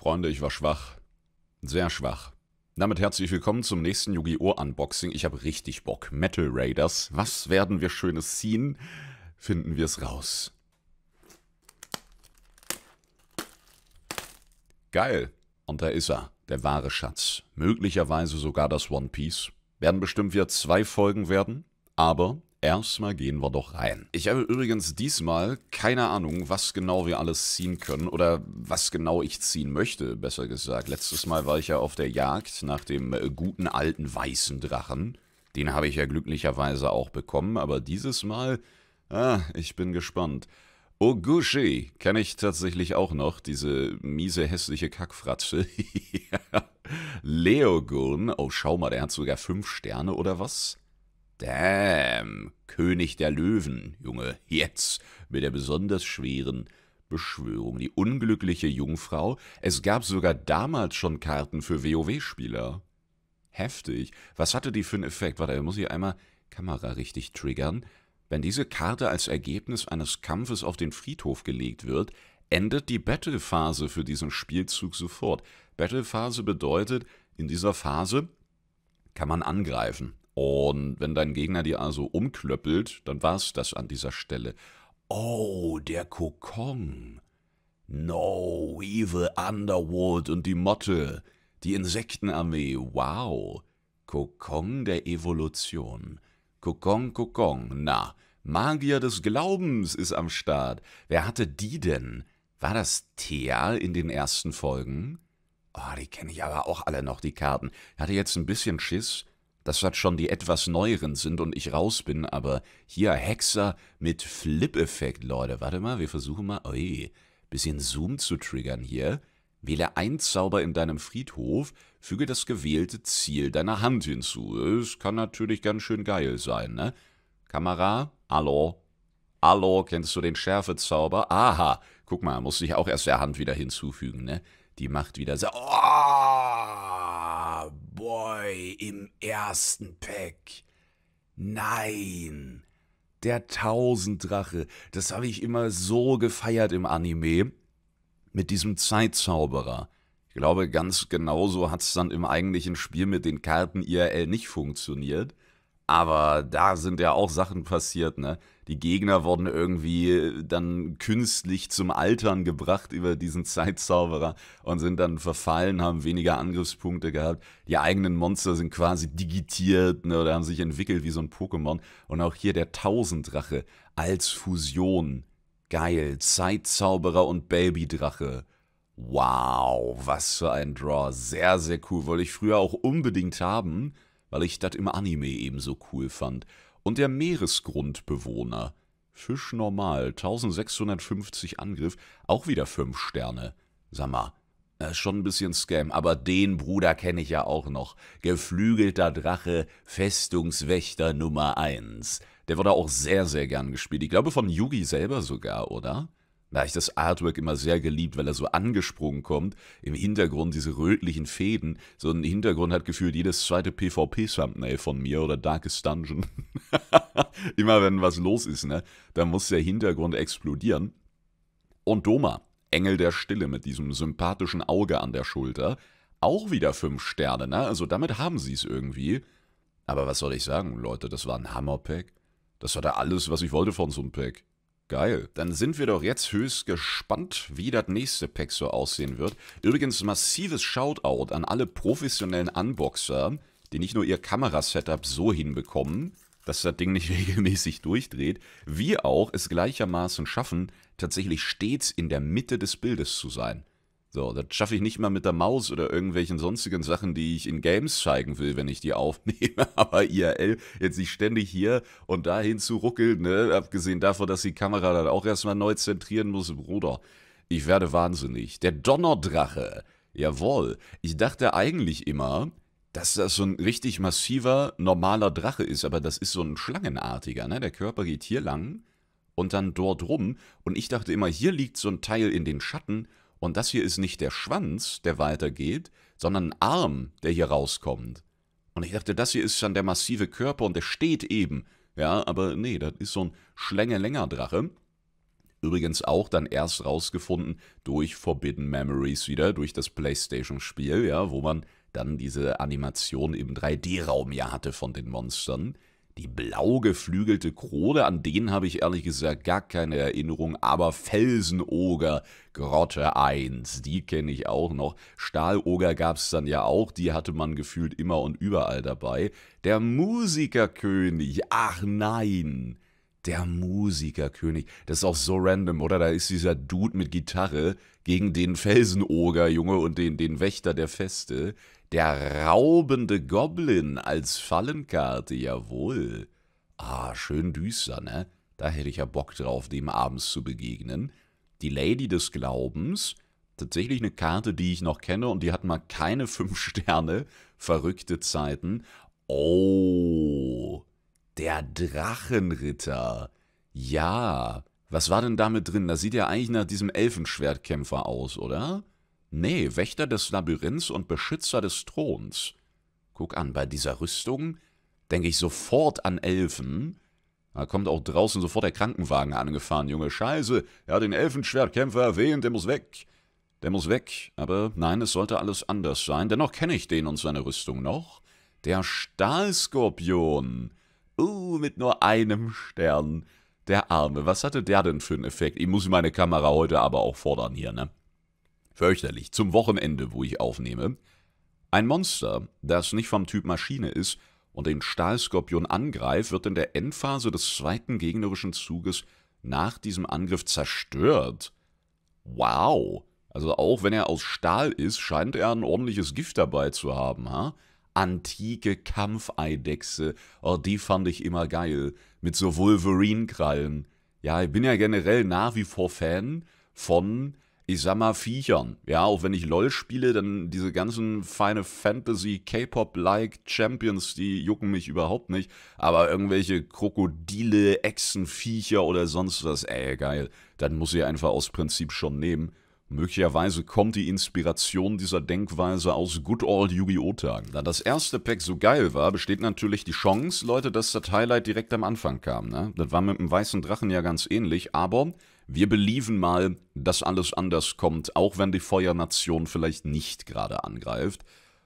Freunde, ich war schwach. Sehr schwach. Damit herzlich willkommen zum nächsten Yu-Gi-Oh! Unboxing. Ich habe richtig Bock. Metal Raiders. Was werden wir Schönes ziehen? Finden wir es raus. Geil. Und da ist er, der wahre Schatz. Möglicherweise sogar das One Piece. Werden bestimmt wieder zwei Folgen werden, aber Erstmal gehen wir doch rein. Ich habe übrigens diesmal keine Ahnung, was genau wir alles ziehen können oder was genau ich ziehen möchte, besser gesagt. Letztes Mal war ich ja auf der Jagd nach dem äh, guten alten weißen Drachen. Den habe ich ja glücklicherweise auch bekommen, aber dieses Mal, ah, ich bin gespannt. Ogushi kenne ich tatsächlich auch noch, diese miese hässliche Kackfratze. Leogun, oh schau mal, der hat sogar fünf Sterne oder was? Damn, König der Löwen, Junge, jetzt mit der besonders schweren Beschwörung. Die unglückliche Jungfrau. Es gab sogar damals schon Karten für WoW-Spieler. Heftig. Was hatte die für einen Effekt? Warte, da muss ich einmal Kamera richtig triggern. Wenn diese Karte als Ergebnis eines Kampfes auf den Friedhof gelegt wird, endet die Battle-Phase für diesen Spielzug sofort. Battle-Phase bedeutet, in dieser Phase kann man angreifen. Und wenn dein Gegner dir also umklöppelt, dann war es das an dieser Stelle. Oh, der Kokon. No, Evil Underwood und die Motte. Die Insektenarmee. Wow. Kokon der Evolution. Kokon, Kokon. Na, Magier des Glaubens ist am Start. Wer hatte die denn? War das Thea in den ersten Folgen? Oh, die kenne ich aber auch alle noch, die Karten. Ich hatte jetzt ein bisschen Schiss, dass das schon die etwas neueren sind und ich raus bin, aber hier Hexer mit Flip-Effekt, Leute. Warte mal, wir versuchen mal, oi, bisschen Zoom zu triggern hier. Wähle ein Zauber in deinem Friedhof, füge das gewählte Ziel deiner Hand hinzu. Es kann natürlich ganz schön geil sein, ne? Kamera, hallo? Hallo, kennst du den Schärfezauber? Aha, guck mal, muss ich auch erst der Hand wieder hinzufügen, ne? Die macht wieder so, oh! Boy im ersten Pack. Nein. Der Tausenddrache. Das habe ich immer so gefeiert im Anime. Mit diesem Zeitzauberer. Ich glaube, ganz genauso hat es dann im eigentlichen Spiel mit den Karten IRL nicht funktioniert. Aber da sind ja auch Sachen passiert, ne? Die Gegner wurden irgendwie dann künstlich zum Altern gebracht über diesen Zeitzauberer und sind dann verfallen, haben weniger Angriffspunkte gehabt. Die eigenen Monster sind quasi digitiert ne, oder haben sich entwickelt wie so ein Pokémon. Und auch hier der Tausenddrache als Fusion. Geil. Zeitzauberer und Babydrache. Wow, was für ein Draw. Sehr, sehr cool. Wollte ich früher auch unbedingt haben weil ich das im Anime ebenso cool fand. Und der Meeresgrundbewohner. Fisch normal, 1650 Angriff, auch wieder 5 Sterne. Sag mal, das ist schon ein bisschen Scam, aber den Bruder kenne ich ja auch noch. Geflügelter Drache, Festungswächter Nummer 1. Der wurde auch sehr, sehr gern gespielt. Ich glaube von Yugi selber sogar, oder? Da habe ich das Artwork immer sehr geliebt, weil er so angesprungen kommt. Im Hintergrund diese rötlichen Fäden. So ein Hintergrund hat gefühlt jedes zweite PvP-Thumbnail von mir oder Darkest Dungeon. immer wenn was los ist, ne, dann muss der Hintergrund explodieren. Und Doma, Engel der Stille mit diesem sympathischen Auge an der Schulter. Auch wieder fünf Sterne, ne? Also damit haben sie es irgendwie. Aber was soll ich sagen, Leute, das war ein Hammerpack. Das war da alles, was ich wollte von so einem Pack. Geil. Dann sind wir doch jetzt höchst gespannt, wie das nächste Pack so aussehen wird. Übrigens massives Shoutout an alle professionellen Unboxer, die nicht nur ihr Kamerasetup so hinbekommen, dass das Ding nicht regelmäßig durchdreht, wie auch es gleichermaßen schaffen, tatsächlich stets in der Mitte des Bildes zu sein. So, das schaffe ich nicht mal mit der Maus oder irgendwelchen sonstigen Sachen, die ich in Games zeigen will, wenn ich die aufnehme. Aber IRL jetzt nicht ständig hier und dahin zu ruckeln, ne? Abgesehen davon, dass die Kamera dann auch erstmal neu zentrieren muss, Bruder. Ich werde wahnsinnig. Der Donnerdrache. Jawohl. Ich dachte eigentlich immer, dass das so ein richtig massiver, normaler Drache ist, aber das ist so ein schlangenartiger, ne? Der Körper geht hier lang und dann dort rum. Und ich dachte immer, hier liegt so ein Teil in den Schatten und das hier ist nicht der Schwanz, der weitergeht, sondern ein Arm, der hier rauskommt. Und ich dachte, das hier ist dann der massive Körper und der steht eben. Ja, aber nee, das ist so ein Schlängelänger-Drache. Übrigens auch dann erst rausgefunden durch Forbidden Memories wieder, durch das PlayStation-Spiel, ja, wo man dann diese Animation im 3D-Raum ja hatte von den Monstern. Die blau geflügelte Krone, an denen habe ich ehrlich gesagt gar keine Erinnerung, aber Felsenoger, Grotte 1, die kenne ich auch noch. Stahloger gab es dann ja auch, die hatte man gefühlt immer und überall dabei. Der Musikerkönig, ach nein, der Musikerkönig, das ist auch so random, oder? Da ist dieser Dude mit Gitarre gegen den Felsenoger, Junge, und den, den Wächter der Feste. Der raubende Goblin als Fallenkarte, jawohl. Ah, schön düster, ne? Da hätte ich ja Bock drauf, dem abends zu begegnen. Die Lady des Glaubens, tatsächlich eine Karte, die ich noch kenne und die hat mal keine fünf Sterne. Verrückte Zeiten. Oh, der Drachenritter. Ja, was war denn damit drin? Das sieht ja eigentlich nach diesem Elfenschwertkämpfer aus, oder? Nee, Wächter des Labyrinths und Beschützer des Throns. Guck an, bei dieser Rüstung denke ich sofort an Elfen. Da kommt auch draußen sofort der Krankenwagen angefahren, Junge. Scheiße, er hat den Elfenschwertkämpfer erwähnt, der muss weg. Der muss weg. Aber nein, es sollte alles anders sein. Dennoch kenne ich den und seine Rüstung noch. Der Stahlskorpion. Uh, mit nur einem Stern. Der Arme. Was hatte der denn für einen Effekt? Ich muss meine Kamera heute aber auch fordern hier, ne? Fürchterlich. Zum Wochenende, wo ich aufnehme. Ein Monster, das nicht vom Typ Maschine ist und den Stahlskorpion angreift, wird in der Endphase des zweiten gegnerischen Zuges nach diesem Angriff zerstört. Wow. Also auch wenn er aus Stahl ist, scheint er ein ordentliches Gift dabei zu haben, ha? Antike Kampfeidechse, oh, die fand ich immer geil. Mit so Wolverine-Krallen. Ja, ich bin ja generell nach wie vor Fan von ich sag mal, Viechern. Ja, auch wenn ich LOL spiele, dann diese ganzen feine Fantasy, K-Pop-like Champions, die jucken mich überhaupt nicht. Aber irgendwelche Krokodile, Echsenviecher oder sonst was, ey, geil. Dann muss ich einfach aus Prinzip schon nehmen. Möglicherweise kommt die Inspiration dieser Denkweise aus Good Old Yu-Gi-Oh! Tagen. Da das erste Pack so geil war, besteht natürlich die Chance, Leute, dass das Highlight direkt am Anfang kam. Ne? Das war mit dem weißen Drachen ja ganz ähnlich, aber wir believen mal, dass alles anders kommt, auch wenn die Feuernation vielleicht nicht gerade angreift,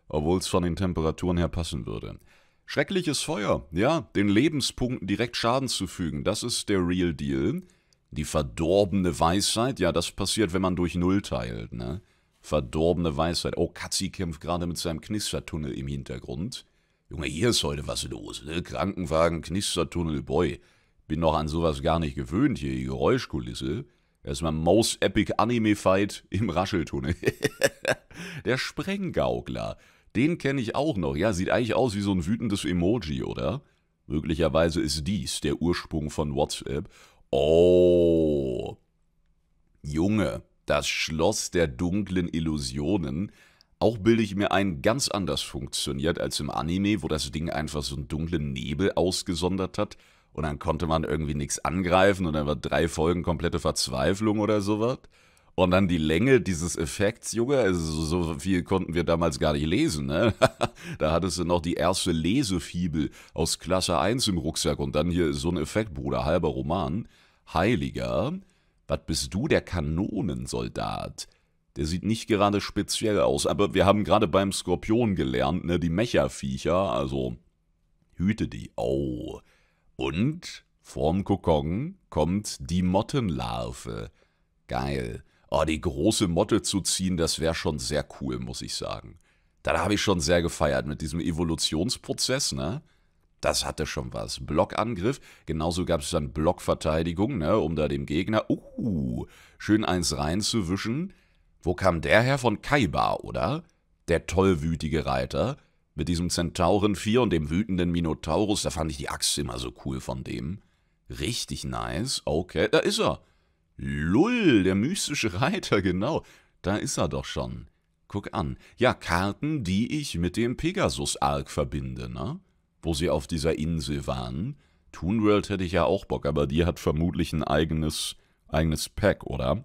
obwohl es von den Temperaturen her passen würde. Schreckliches Feuer, ja, den Lebenspunkten direkt Schaden zu fügen, das ist der Real Deal. Die verdorbene Weisheit, ja, das passiert, wenn man durch Null teilt, ne? Verdorbene Weisheit. Oh, Katzi kämpft gerade mit seinem Knistertunnel im Hintergrund. Junge, hier ist heute was los, ne? Krankenwagen, Knistertunnel, boy. Bin noch an sowas gar nicht gewöhnt hier, die Geräuschkulisse. Erstmal Most Epic Anime Fight im Rascheltunnel. der Sprenggaukler. Den kenne ich auch noch. Ja, sieht eigentlich aus wie so ein wütendes Emoji, oder? Möglicherweise ist dies der Ursprung von WhatsApp. Oh. Junge, das Schloss der dunklen Illusionen. Auch bilde ich mir ein, ganz anders funktioniert als im Anime, wo das Ding einfach so einen dunklen Nebel ausgesondert hat und dann konnte man irgendwie nichts angreifen und dann war drei Folgen komplette Verzweiflung oder sowas. Und dann die Länge dieses Effekts, Junge, also so viel konnten wir damals gar nicht lesen, ne? da hattest du noch die erste Lesefibel aus Klasse 1 im Rucksack und dann hier so ein Effekt, Bruder, halber Roman. Heiliger, was bist du, der Kanonensoldat? Der sieht nicht gerade speziell aus, aber wir haben gerade beim Skorpion gelernt, ne, die Mecha-Viecher, also hüte die. Oh, und vorm Kokon kommt die Mottenlarve. Geil. Oh, die große Motte zu ziehen, das wäre schon sehr cool, muss ich sagen. Da habe ich schon sehr gefeiert mit diesem Evolutionsprozess, ne? Das hatte schon was. Blockangriff, genauso gab es dann Blockverteidigung, ne, um da dem Gegner, uh, schön eins reinzuwischen. Wo kam der her? Von Kaiba, oder? Der tollwütige Reiter mit diesem Zentauren 4 und dem wütenden Minotaurus, da fand ich die Axt immer so cool von dem. Richtig nice. Okay, da ist er. Lull, der mystische Reiter, genau. Da ist er doch schon. Guck an. Ja, Karten, die ich mit dem Pegasus-Arc verbinde, ne? Wo sie auf dieser Insel waren. Toonworld hätte ich ja auch Bock, aber die hat vermutlich ein eigenes, eigenes Pack, oder?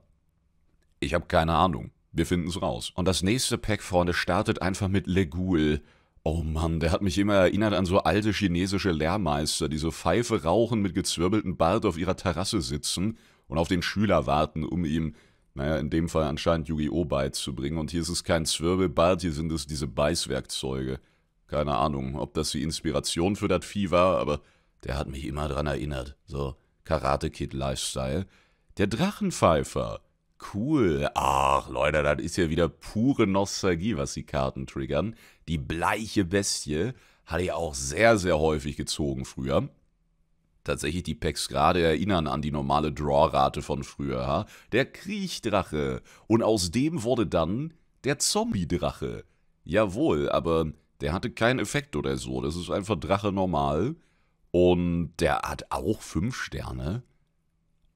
Ich habe keine Ahnung. Wir finden's raus. Und das nächste Pack vorne startet einfach mit Legul. Oh Mann, der hat mich immer erinnert an so alte chinesische Lehrmeister, die so Pfeife rauchen, mit gezwirbeltem Bart auf ihrer Terrasse sitzen und auf den Schüler warten, um ihm, naja, in dem Fall anscheinend Yu-Gi-Oh! beizubringen. Und hier ist es kein Zwirbelbart, hier sind es diese Beißwerkzeuge. Keine Ahnung, ob das die Inspiration für das Vieh war, aber der hat mich immer dran erinnert. So, Karate Kid Lifestyle. Der Drachenpfeifer. Cool. Ach, Leute, das ist ja wieder pure Nostalgie, was die Karten triggern. Die bleiche Bestie hatte ich auch sehr, sehr häufig gezogen früher. Tatsächlich die Packs gerade erinnern an die normale Draw-Rate von früher. Ha? Der Kriechdrache. Und aus dem wurde dann der Zombie-Drache. Jawohl, aber der hatte keinen Effekt oder so. Das ist einfach Drache normal. Und der hat auch fünf Sterne.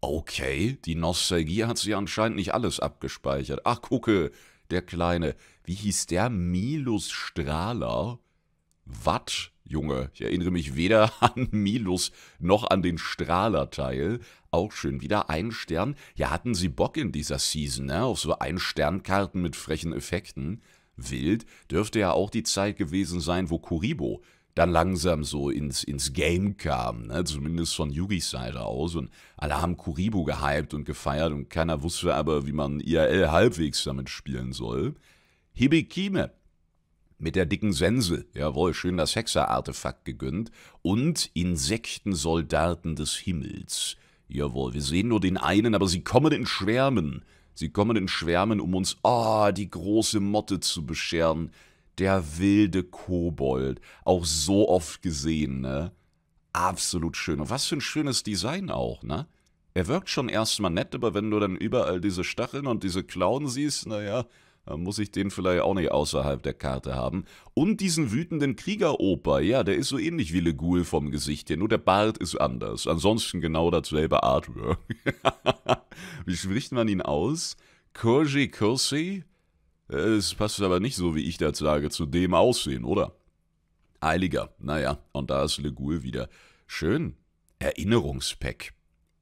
Okay, die Nostalgie hat sich anscheinend nicht alles abgespeichert. Ach, gucke, der Kleine. Wie hieß der? Milus Strahler? Watt, Junge. Ich erinnere mich weder an Milus noch an den Strahler-Teil. Auch schön. Wieder ein Stern. Ja, hatten sie Bock in dieser Season, ne? Auf so Ein-Stern-Karten mit frechen Effekten. Wild dürfte ja auch die Zeit gewesen sein, wo Kuribo dann langsam so ins, ins Game kam, ne? zumindest von Yugis Seite aus. Und alle haben Kuribo gehypt und gefeiert und keiner wusste aber, wie man IRL halbwegs damit spielen soll. Hibikime mit der dicken Sense, jawohl, schön das Hexer-Artefakt gegönnt. Und Insektensoldaten des Himmels. Jawohl, wir sehen nur den einen, aber sie kommen in Schwärmen. Sie kommen in Schwärmen, um uns, oh, die große Motte zu bescheren der wilde Kobold. Auch so oft gesehen, ne? Absolut schön. Und was für ein schönes Design auch, ne? Er wirkt schon erstmal nett, aber wenn du dann überall diese Stacheln und diese Klauen siehst, naja, dann muss ich den vielleicht auch nicht außerhalb der Karte haben. Und diesen wütenden Kriegeroper, ja, der ist so ähnlich wie Legul vom Gesicht her, nur der Bart ist anders. Ansonsten genau dasselbe Artwork. wie spricht man ihn aus? Kurji Kursi? Es passt aber nicht so, wie ich das sage, zu dem Aussehen, oder? Eiliger, naja, und da ist Legul wieder. Schön. Erinnerungspack.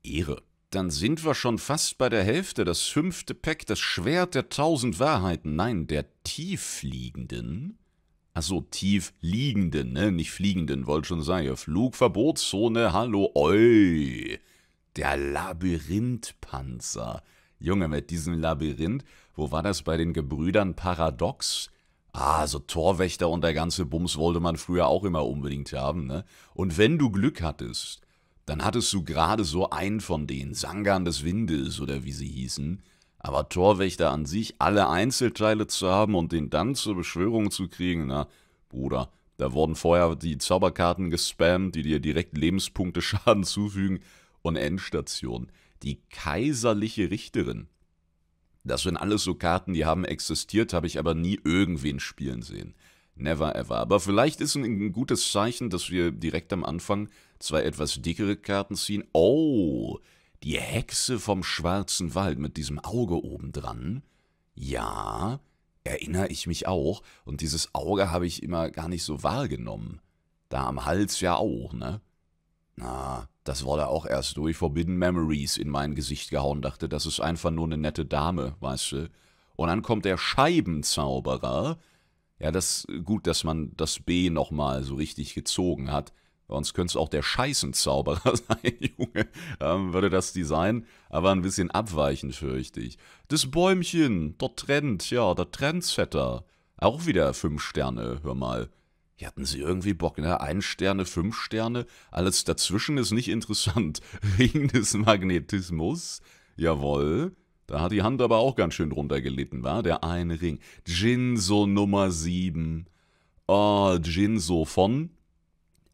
Ehre. Dann sind wir schon fast bei der Hälfte. Das fünfte Pack, das Schwert der tausend Wahrheiten. Nein, der tiefliegenden. Achso, tiefliegenden, ne? Nicht fliegenden, wollte schon sagen. Flugverbotszone, hallo, oi. Der Labyrinthpanzer. Junge, mit diesem Labyrinth, wo war das bei den Gebrüdern Paradox? Ah, so Torwächter und der ganze Bums wollte man früher auch immer unbedingt haben, ne? Und wenn du Glück hattest, dann hattest du gerade so einen von den Sangern des Windes oder wie sie hießen. Aber Torwächter an sich, alle Einzelteile zu haben und den dann zur Beschwörung zu kriegen, na, Bruder, da wurden vorher die Zauberkarten gespammt, die dir direkt Lebenspunkte Schaden zufügen und Endstation die kaiserliche Richterin. Das sind alles so Karten, die haben existiert, habe ich aber nie irgendwen spielen sehen. Never ever. Aber vielleicht ist ein gutes Zeichen, dass wir direkt am Anfang zwei etwas dickere Karten ziehen. Oh, die Hexe vom Schwarzen Wald mit diesem Auge oben dran. Ja, erinnere ich mich auch. Und dieses Auge habe ich immer gar nicht so wahrgenommen. Da am Hals ja auch, ne? Na, das wurde auch erst durch Forbidden Memories in mein Gesicht gehauen, dachte, das ist einfach nur eine nette Dame, weißt du. Und dann kommt der Scheibenzauberer. Ja, das gut, dass man das B nochmal so richtig gezogen hat. Sonst könnte es auch der Scheißenzauberer sein, Junge. Ähm, würde das Design aber ein bisschen abweichen, fürchte ich. Das Bäumchen, der Trend, ja, der Trendsetter. Auch wieder fünf Sterne, hör mal. Hier hatten sie irgendwie Bock, ne? Ein Sterne, fünf Sterne. Alles dazwischen ist nicht interessant. Ring des Magnetismus. Jawohl. Da hat die Hand aber auch ganz schön drunter gelitten, war der eine Ring. Jinso Nummer 7. Oh, Jinso von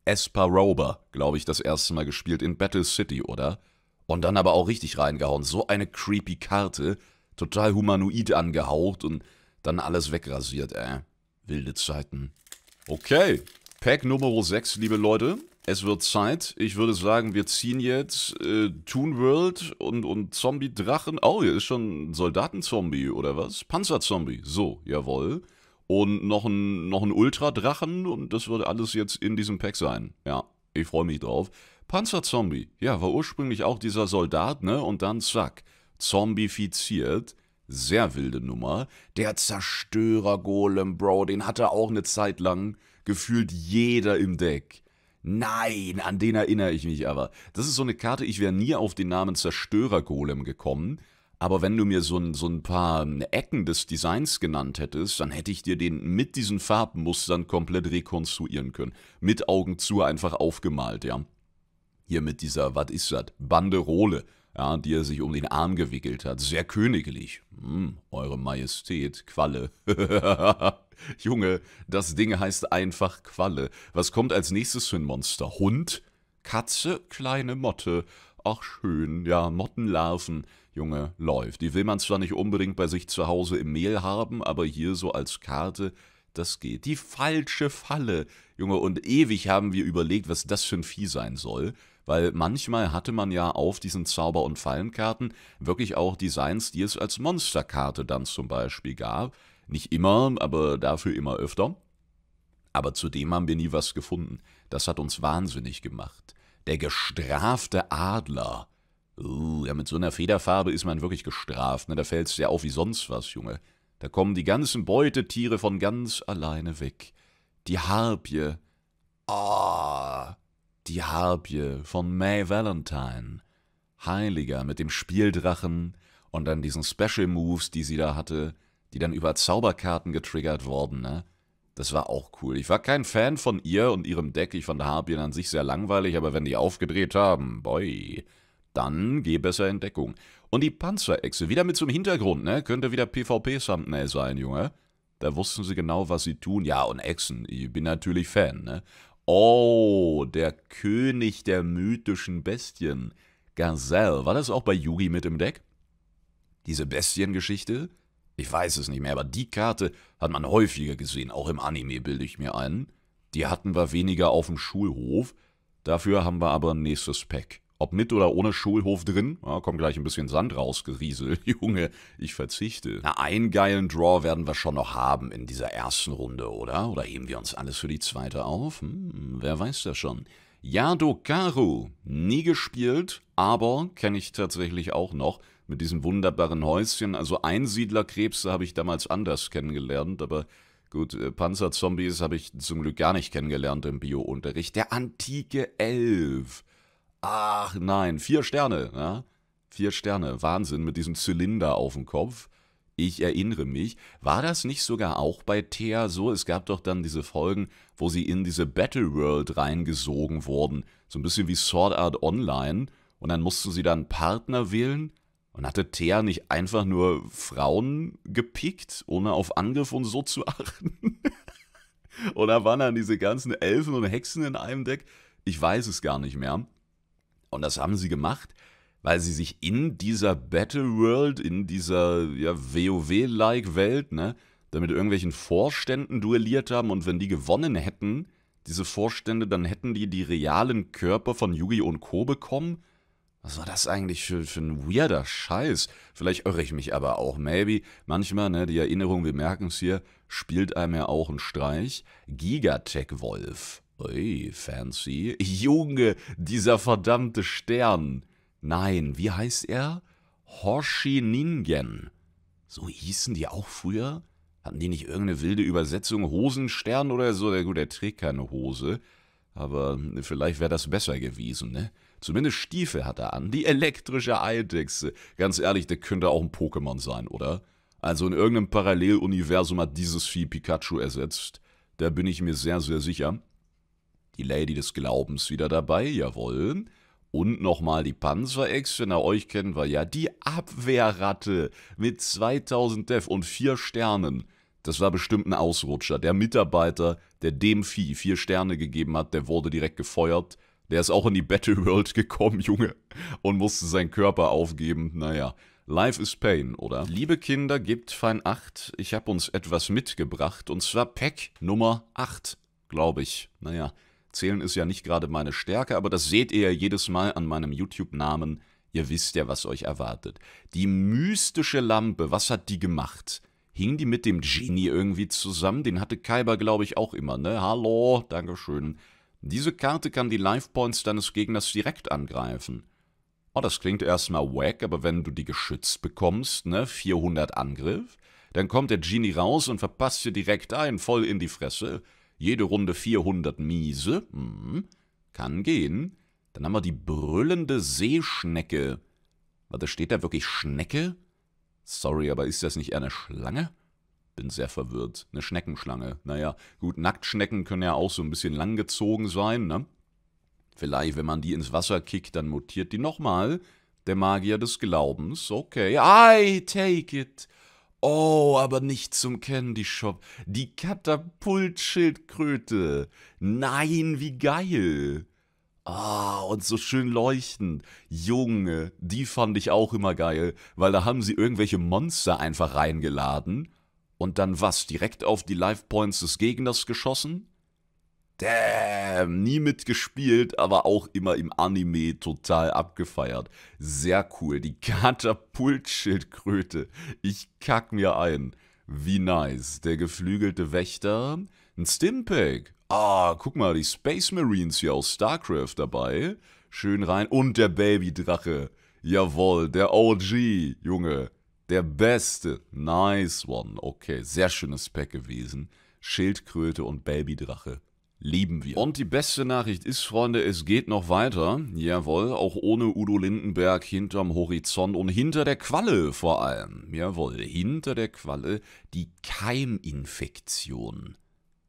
Esparoba, glaube ich, das erste Mal gespielt in Battle City, oder? Und dann aber auch richtig reingehauen. So eine creepy Karte. Total humanoid angehaucht und dann alles wegrasiert, äh. Wilde Zeiten. Okay, Pack Nummer 6, liebe Leute. Es wird Zeit. Ich würde sagen, wir ziehen jetzt äh, Toon World und, und Zombie-Drachen. Oh, hier ist schon ein Soldatenzombie oder was? Panzerzombie. So, jawohl. Und noch ein, noch ein Ultra-Drachen und das würde alles jetzt in diesem Pack sein. Ja, ich freue mich drauf. Panzerzombie. Ja, war ursprünglich auch dieser Soldat, ne? Und dann zack. Zombifiziert. Sehr wilde Nummer. Der Zerstörer-Golem, Bro, den hatte auch eine Zeit lang gefühlt jeder im Deck. Nein, an den erinnere ich mich aber. Das ist so eine Karte, ich wäre nie auf den Namen Zerstörergolem gekommen. Aber wenn du mir so ein, so ein paar Ecken des Designs genannt hättest, dann hätte ich dir den mit diesen Farbmustern komplett rekonstruieren können. Mit Augen zu einfach aufgemalt, ja. Hier mit dieser, was ist das? Banderole, ja, die er sich um den Arm gewickelt hat. Sehr königlich. Hm, Eure Majestät, Qualle. Junge, das Ding heißt einfach Qualle. Was kommt als nächstes für ein Monster? Hund? Katze? Kleine Motte. Ach schön, ja, Mottenlarven. Junge, läuft. Die will man zwar nicht unbedingt bei sich zu Hause im Mehl haben, aber hier so als Karte, das geht. Die falsche Falle. Junge, und ewig haben wir überlegt, was das für ein Vieh sein soll. Weil manchmal hatte man ja auf diesen Zauber- und Fallenkarten wirklich auch Designs, die es als Monsterkarte dann zum Beispiel gab. Nicht immer, aber dafür immer öfter. Aber zudem haben wir nie was gefunden. Das hat uns wahnsinnig gemacht. Der gestrafte Adler. Uh, ja, mit so einer Federfarbe ist man wirklich gestraft, ne? Da fällt's ja auf wie sonst was, Junge. Da kommen die ganzen Beutetiere von ganz alleine weg. Die Harpie. Ah, oh, die Harpie von May Valentine. Heiliger mit dem Spieldrachen und dann diesen Special Moves, die sie da hatte, die dann über Zauberkarten getriggert wurden, ne? Das war auch cool. Ich war kein Fan von ihr und ihrem Deck. Ich fand Harpien an sich sehr langweilig, aber wenn die aufgedreht haben, boy, dann geh besser in Deckung. Und die Panzerechse, wieder mit zum Hintergrund, ne? Könnte wieder PvP-Thumbnail sein, Junge. Da wussten sie genau, was sie tun. Ja, und Echsen, ich bin natürlich Fan, ne? Oh, der König der mythischen Bestien. Gazelle, war das auch bei Yugi mit im Deck? Diese Bestiengeschichte? Ich weiß es nicht mehr, aber die Karte hat man häufiger gesehen, auch im Anime bilde ich mir ein. Die hatten wir weniger auf dem Schulhof, dafür haben wir aber ein nächstes Pack. Ob mit oder ohne Schulhof drin, ja, kommt gleich ein bisschen Sand rausgerieselt. Junge, ich verzichte. Na, einen geilen Draw werden wir schon noch haben in dieser ersten Runde, oder? Oder heben wir uns alles für die zweite auf? Hm, wer weiß das schon. Yadokaru, nie gespielt, aber kenne ich tatsächlich auch noch mit diesem wunderbaren Häuschen. Also Einsiedlerkrebse habe ich damals anders kennengelernt, aber gut, äh, Panzerzombies habe ich zum Glück gar nicht kennengelernt im Bio-Unterricht. Der antike Elf. Ach nein, vier Sterne, ja? Vier Sterne, Wahnsinn mit diesem Zylinder auf dem Kopf. Ich erinnere mich, war das nicht sogar auch bei Thea so? Es gab doch dann diese Folgen, wo sie in diese Battle World reingesogen wurden. So ein bisschen wie Sword Art Online. Und dann mussten sie dann Partner wählen. Und hatte Thea nicht einfach nur Frauen gepickt, ohne auf Angriff und so zu achten? Oder waren dann diese ganzen Elfen und Hexen in einem Deck? Ich weiß es gar nicht mehr. Und das haben sie gemacht, weil sie sich in dieser Battle World, in dieser ja, WoW-like Welt, ne, damit irgendwelchen Vorständen duelliert haben und wenn die gewonnen hätten, diese Vorstände, dann hätten die die realen Körper von Yugi und Co. bekommen. Was war das eigentlich für, für ein weirder Scheiß? Vielleicht irre ich mich aber auch, maybe. Manchmal, ne, die Erinnerung, wir merken es hier, spielt einem ja auch einen Streich. Gigatech-Wolf. Ui, fancy. Junge, dieser verdammte Stern. Nein, wie heißt er? Hoshi Ningen. So hießen die auch früher? Hatten die nicht irgendeine wilde Übersetzung? Hosenstern oder so? Der, gut, der trägt keine Hose. Aber vielleicht wäre das besser gewesen, ne? Zumindest Stiefel hat er an. Die elektrische Eidechse. Ganz ehrlich, der könnte auch ein Pokémon sein, oder? Also in irgendeinem Paralleluniversum hat dieses Vieh Pikachu ersetzt. Da bin ich mir sehr, sehr sicher. Die Lady des Glaubens wieder dabei, jawohl. Und nochmal die Panzerechse, na euch kennen wir ja. Die Abwehrratte mit 2000 Def und 4 Sternen. Das war bestimmt ein Ausrutscher. Der Mitarbeiter, der dem Vieh 4 Sterne gegeben hat, der wurde direkt gefeuert. Der ist auch in die Battle World gekommen, Junge, und musste seinen Körper aufgeben. Naja, Life is Pain, oder? Liebe Kinder, gebt fein Acht. Ich habe uns etwas mitgebracht, und zwar Pack Nummer 8, glaube ich. Naja, Zählen ist ja nicht gerade meine Stärke, aber das seht ihr ja jedes Mal an meinem YouTube-Namen. Ihr wisst ja, was euch erwartet. Die mystische Lampe, was hat die gemacht? Hing die mit dem Genie irgendwie zusammen? Den hatte Kaiba, glaube ich, auch immer, ne? Hallo, Dankeschön. Diese Karte kann die Life Points deines Gegners direkt angreifen. Oh, das klingt erstmal wack, aber wenn du die geschützt bekommst, ne, 400 Angriff, dann kommt der Genie raus und verpasst dir direkt ein, voll in die Fresse. Jede Runde 400 Miese. Hm. Kann gehen. Dann haben wir die brüllende Seeschnecke. Warte, steht da wirklich Schnecke? Sorry, aber ist das nicht eher eine Schlange? Bin sehr verwirrt. Eine Schneckenschlange. Naja, gut, Nacktschnecken können ja auch so ein bisschen langgezogen sein, ne? Vielleicht, wenn man die ins Wasser kickt, dann mutiert die nochmal. Der Magier des Glaubens. Okay, I take it. Oh, aber nicht zum Candy Shop. Die Katapultschildkröte. Nein, wie geil. Ah, und so schön leuchtend. Junge, die fand ich auch immer geil, weil da haben sie irgendwelche Monster einfach reingeladen und dann was, direkt auf die Life Points des Gegners geschossen? Damn, nie mitgespielt, aber auch immer im Anime total abgefeiert. Sehr cool, die Katapultschildkröte. Ich kack mir ein. Wie nice. Der geflügelte Wächter. Ein Stimpack. Ah, guck mal, die Space Marines hier aus StarCraft dabei. Schön rein. Und der Babydrache. Jawohl, der OG, Junge. Der beste. Nice one. Okay, sehr schönes Pack gewesen. Schildkröte und Babydrache lieben wir. Und die beste Nachricht ist, Freunde, es geht noch weiter. Jawohl, auch ohne Udo Lindenberg hinterm Horizont und hinter der Qualle vor allem. Jawohl, hinter der Qualle die Keiminfektion.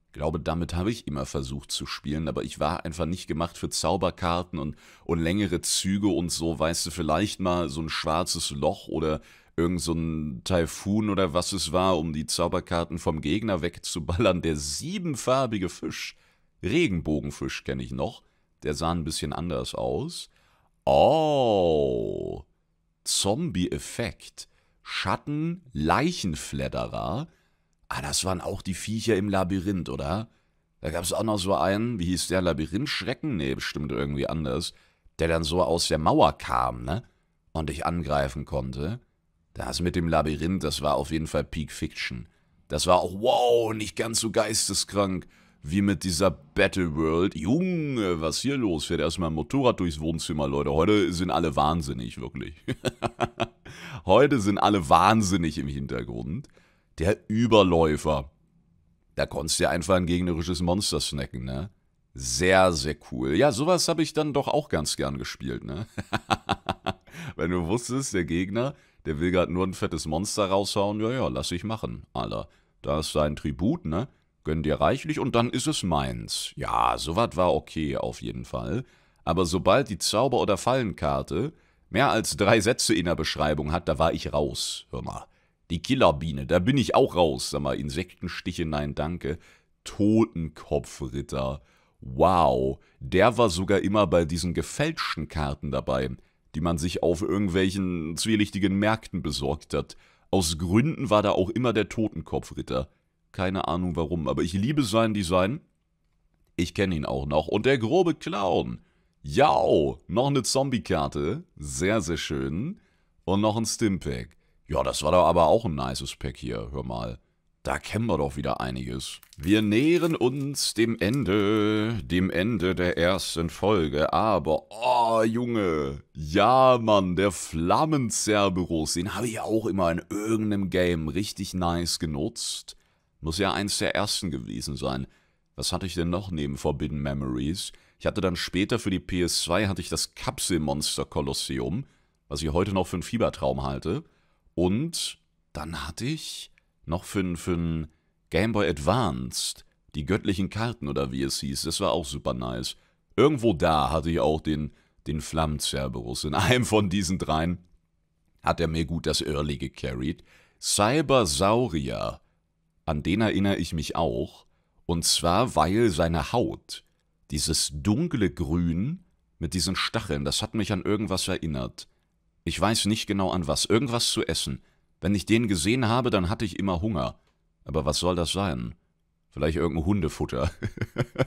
Ich glaube, damit habe ich immer versucht zu spielen, aber ich war einfach nicht gemacht für Zauberkarten und, und längere Züge und so, weißt du, vielleicht mal so ein schwarzes Loch oder irgend so ein Taifun oder was es war, um die Zauberkarten vom Gegner wegzuballern. Der siebenfarbige Fisch Regenbogenfisch kenne ich noch. Der sah ein bisschen anders aus. Oh, Zombie-Effekt. Schatten, Leichenfledderer. Ah, das waren auch die Viecher im Labyrinth, oder? Da gab es auch noch so einen, wie hieß der, Labyrinthschrecken? Nee, bestimmt irgendwie anders. Der dann so aus der Mauer kam, ne? Und dich angreifen konnte. Das mit dem Labyrinth, das war auf jeden Fall Peak Fiction. Das war auch, wow, nicht ganz so geisteskrank wie mit dieser Battle World. Junge, was hier los? Fährt erstmal ein Motorrad durchs Wohnzimmer, Leute. Heute sind alle wahnsinnig, wirklich. Heute sind alle wahnsinnig im Hintergrund. Der Überläufer. Da konntest du ja einfach ein gegnerisches Monster snacken, ne? Sehr, sehr cool. Ja, sowas habe ich dann doch auch ganz gern gespielt, ne? Wenn du wusstest, der Gegner, der will gerade nur ein fettes Monster raushauen, ja, ja, lass ich machen, Alter. Da ist sein Tribut, ne? Gönn dir reichlich und dann ist es meins. Ja, sowas war okay auf jeden Fall. Aber sobald die Zauber- oder Fallenkarte mehr als drei Sätze in der Beschreibung hat, da war ich raus. Hör mal. Die Killerbiene, da bin ich auch raus. Sag mal, Insektenstiche, nein, danke. Totenkopfritter. Wow, der war sogar immer bei diesen gefälschten Karten dabei, die man sich auf irgendwelchen zwielichtigen Märkten besorgt hat. Aus Gründen war da auch immer der Totenkopfritter. Keine Ahnung warum, aber ich liebe sein Design. Ich kenne ihn auch noch. Und der grobe Clown. Jau, noch eine Zombie-Karte. Sehr, sehr schön. Und noch ein Stimpack. Ja, das war doch aber auch ein nices Pack hier, hör mal. Da kennen wir doch wieder einiges. Wir nähern uns dem Ende, dem Ende der ersten Folge. Aber, oh Junge, ja Mann, der Flammen-Cerberus, den habe ich auch immer in irgendeinem Game richtig nice genutzt. Muss ja eins der ersten gewesen sein. Was hatte ich denn noch neben Forbidden Memories? Ich hatte dann später für die PS2 hatte ich das Kapselmonster Kolosseum, was ich heute noch für einen Fiebertraum halte. Und dann hatte ich noch für, für einen Game Boy Advanced die göttlichen Karten oder wie es hieß. Das war auch super nice. Irgendwo da hatte ich auch den, den Flammen-Cerberus. In einem von diesen dreien hat er mir gut das Early gecarried. Cybersaurier an den erinnere ich mich auch, und zwar weil seine Haut, dieses dunkle Grün mit diesen Stacheln, das hat mich an irgendwas erinnert. Ich weiß nicht genau an was, irgendwas zu essen. Wenn ich den gesehen habe, dann hatte ich immer Hunger. Aber was soll das sein? Vielleicht irgendein Hundefutter.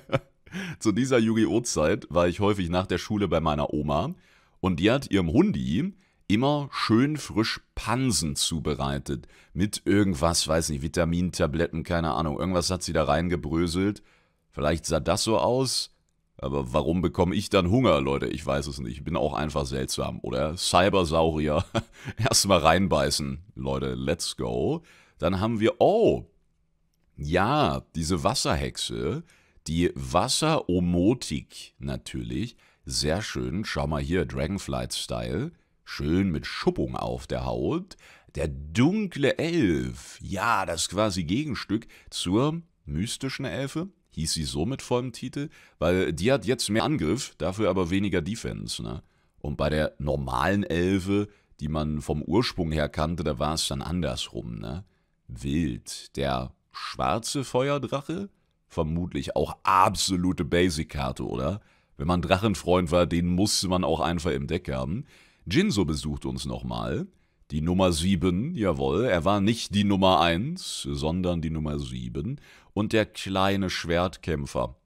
zu dieser Yu-Gi-Oh! Zeit war ich häufig nach der Schule bei meiner Oma und die hat ihrem Hundi immer schön frisch Pansen zubereitet. Mit irgendwas, weiß nicht, Vitamintabletten, keine Ahnung. Irgendwas hat sie da reingebröselt. Vielleicht sah das so aus. Aber warum bekomme ich dann Hunger, Leute? Ich weiß es nicht. Ich bin auch einfach seltsam. Oder Cybersaurier. Erstmal reinbeißen. Leute, let's go. Dann haben wir, oh, ja, diese Wasserhexe, Die Wasseromotik natürlich. Sehr schön. Schau mal hier, Dragonflight-Style. Schön mit Schuppung auf der Haut. Der dunkle Elf. Ja, das quasi Gegenstück zur mystischen Elfe. Hieß sie so mit vollem Titel? Weil die hat jetzt mehr Angriff, dafür aber weniger Defense. Ne? Und bei der normalen Elfe, die man vom Ursprung her kannte, da war es dann andersrum. Ne? Wild. Der schwarze Feuerdrache? Vermutlich auch absolute Basic-Karte, oder? Wenn man Drachenfreund war, den musste man auch einfach im Deck haben. Jinso besucht uns nochmal. Die Nummer 7, jawohl, er war nicht die Nummer 1, sondern die Nummer 7. Und der kleine Schwertkämpfer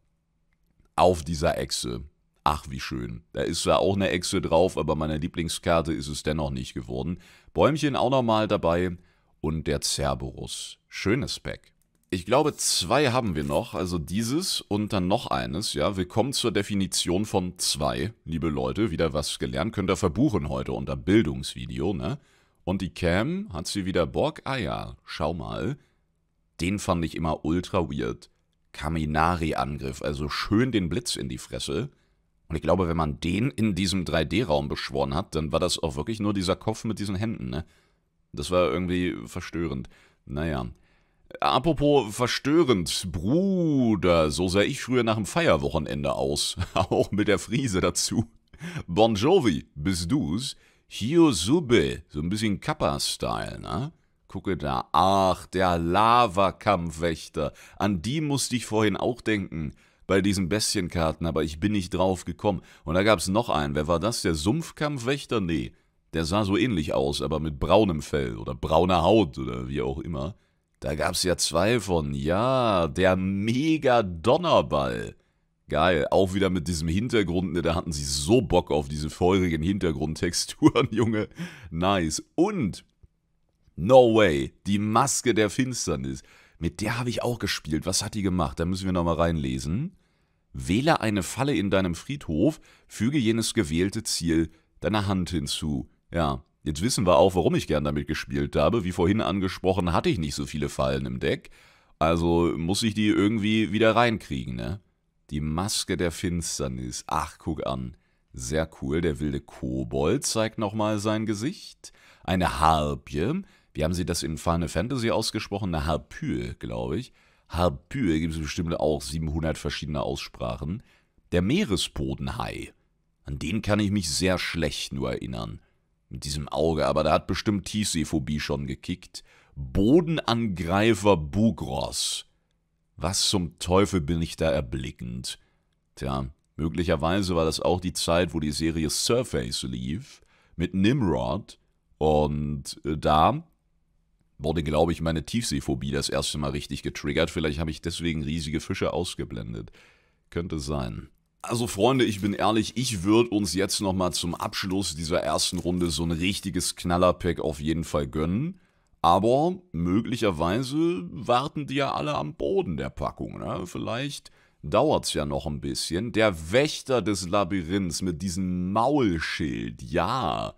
auf dieser Echse. Ach, wie schön. Da ist zwar auch eine Echse drauf, aber meine Lieblingskarte ist es dennoch nicht geworden. Bäumchen auch nochmal dabei. Und der Cerberus. Schönes Pack. Ich glaube, zwei haben wir noch, also dieses und dann noch eines, ja. Willkommen zur Definition von zwei, liebe Leute. Wieder was gelernt, könnt ihr verbuchen heute unter Bildungsvideo, ne? Und die Cam, hat sie wieder Bock? Ah ja, schau mal. Den fand ich immer ultra weird. Kaminari-Angriff, also schön den Blitz in die Fresse. Und ich glaube, wenn man den in diesem 3D-Raum beschworen hat, dann war das auch wirklich nur dieser Kopf mit diesen Händen, ne? Das war irgendwie verstörend. Naja. Apropos verstörend, Bruder, so sah ich früher nach dem Feierwochenende aus. Auch mit der Friese dazu. Bon Jovi, bist du's? Hyosube, so ein bisschen Kappa-Style, ne? Gucke da, ach, der Lava-Kampfwächter. An die musste ich vorhin auch denken, bei diesen Bestienkarten, aber ich bin nicht drauf gekommen. Und da gab's noch einen, wer war das? Der Sumpfkampfwächter? Nee, der sah so ähnlich aus, aber mit braunem Fell oder brauner Haut oder wie auch immer. Da gab's ja zwei von. Ja, der Mega-Donnerball. Geil, auch wieder mit diesem Hintergrund, ne, da hatten sie so Bock auf diese feurigen Hintergrundtexturen, Junge. Nice. Und, no way, die Maske der Finsternis. Mit der habe ich auch gespielt. Was hat die gemacht? Da müssen wir nochmal reinlesen. Wähle eine Falle in deinem Friedhof, füge jenes gewählte Ziel deiner Hand hinzu. Ja, Jetzt wissen wir auch, warum ich gern damit gespielt habe. Wie vorhin angesprochen, hatte ich nicht so viele Fallen im Deck. Also muss ich die irgendwie wieder reinkriegen, ne? Die Maske der Finsternis. Ach, guck an. Sehr cool. Der wilde Kobold zeigt nochmal sein Gesicht. Eine Harpie. Wie haben sie das in Final Fantasy ausgesprochen? Eine Harpyie, glaube ich. Harpyie gibt es bestimmt auch 700 verschiedene Aussprachen. Der Meeresbodenhai. An den kann ich mich sehr schlecht nur erinnern mit diesem Auge, aber da hat bestimmt Tiefseephobie schon gekickt. Bodenangreifer Bugros. Was zum Teufel bin ich da erblickend? Tja, möglicherweise war das auch die Zeit, wo die Serie Surface lief, mit Nimrod. Und äh, da wurde, glaube ich, meine Tiefseephobie das erste Mal richtig getriggert. Vielleicht habe ich deswegen riesige Fische ausgeblendet. Könnte sein. Also Freunde, ich bin ehrlich, ich würde uns jetzt nochmal zum Abschluss dieser ersten Runde so ein richtiges Knallerpack auf jeden Fall gönnen. Aber möglicherweise warten die ja alle am Boden der Packung. Ne? Vielleicht dauert's ja noch ein bisschen. Der Wächter des Labyrinths mit diesem Maulschild, ja.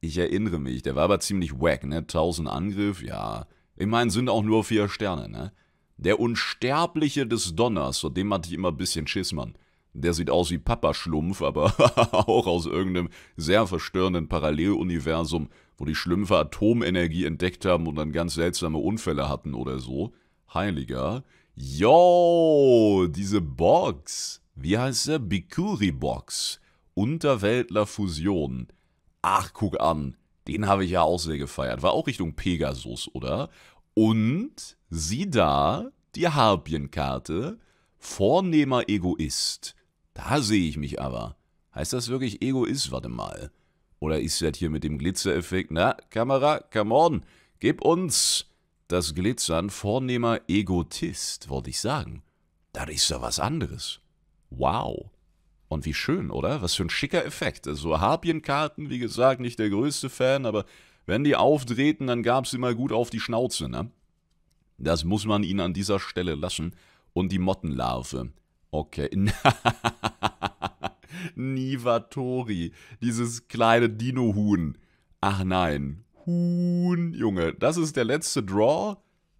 Ich erinnere mich, der war aber ziemlich wack, ne? 1000 Angriff, ja. Ich meine, sind auch nur vier Sterne, ne? Der Unsterbliche des Donners, vor dem hatte ich immer ein bisschen Schiss, Mann. Der sieht aus wie Papa Schlumpf, aber auch aus irgendeinem sehr verstörenden Paralleluniversum, wo die Schlümpfe Atomenergie entdeckt haben und dann ganz seltsame Unfälle hatten oder so. Heiliger. Yo, diese Box. Wie heißt sie? Bikuri Box. Unterweltler Fusion. Ach, guck an. Den habe ich ja auch sehr gefeiert. War auch Richtung Pegasus, oder? Und sieh da, die Harpienkarte. Vornehmer Egoist. Da sehe ich mich aber. Heißt das wirklich Egoist? Warte mal. Oder ist das hier mit dem Glitzereffekt? Na, Kamera, come on, gib uns das Glitzern vornehmer Egotist, wollte ich sagen. Das ist ja was anderes. Wow. Und wie schön, oder? Was für ein schicker Effekt. Also Harpienkarten, wie gesagt, nicht der größte Fan, aber wenn die auftreten, dann gab's immer gut auf die Schnauze, ne? Das muss man ihnen an dieser Stelle lassen. Und die Mottenlarve. Okay. Nivatori. Dieses kleine Dino-Huhn. Ach nein. Huhn, Junge. Das ist der letzte Draw?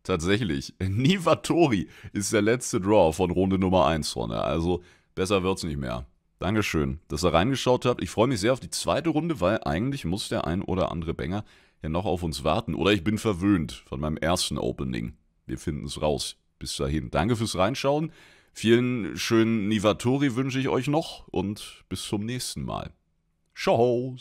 tatsächlich. Nivatori ist der letzte Draw von Runde Nummer 1, Freunde. Also besser wird's nicht mehr. Dankeschön, dass ihr reingeschaut habt. Ich freue mich sehr auf die zweite Runde, weil eigentlich muss der ein oder andere Banger ja noch auf uns warten. Oder ich bin verwöhnt von meinem ersten Opening. Wir finden es raus. Bis dahin. Danke fürs Reinschauen. Vielen schönen Nivatori wünsche ich euch noch und bis zum nächsten Mal. Ciao.